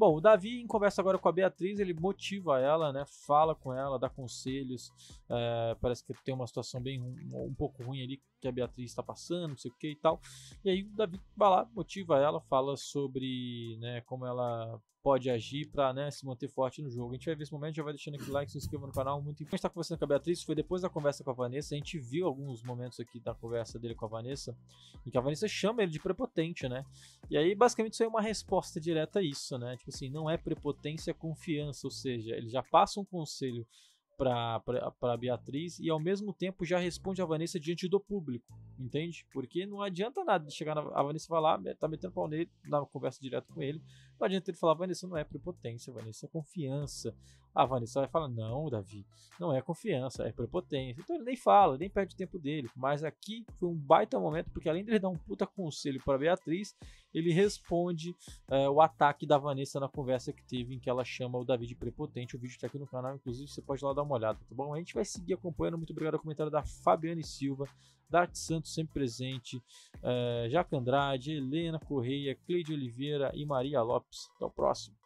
Bom, o Davi, em conversa agora com a Beatriz, ele motiva ela, né? Fala com ela, dá conselhos. É, parece que tem uma situação bem um pouco ruim ali que a Beatriz está passando, não sei o que e tal. E aí o Davi vai lá, motiva ela, fala sobre né, como ela pode agir para né, se manter forte no jogo. A gente vai ver esse momento, já vai deixando aqui like, se inscreva no canal. Muito importante. A gente tá conversando com a Beatriz, foi depois da conversa com a Vanessa. A gente viu alguns momentos aqui da conversa dele com a Vanessa, em que a Vanessa chama ele de prepotente, né? E aí, basicamente, isso é uma resposta direta a isso, né? Tipo assim, não é prepotência, é confiança, ou seja, ele já passa um conselho para Beatriz e ao mesmo tempo já responde a Vanessa diante do público, entende? Porque não adianta nada de chegar na a Vanessa vai lá, tá metendo pau nele, na conversa direto com ele. Não adianta ele falar, Vanessa não é prepotência, Vanessa é confiança. A Vanessa vai falar, não, Davi, não é confiança, é prepotência. Então ele nem fala, nem perde o tempo dele. Mas aqui foi um baita momento, porque além de ele dar um puta conselho para Beatriz, ele responde é, o ataque da Vanessa na conversa que teve, em que ela chama o Davi de prepotente. O vídeo tá aqui no canal, inclusive você pode lá dar uma olhada, tá bom? A gente vai seguir acompanhando. Muito obrigado ao comentário da Fabiane Silva, Dart Santos sempre presente, é, Jaca Andrade, Helena Correia, Cleide Oliveira e Maria Lopes. Até o próximo.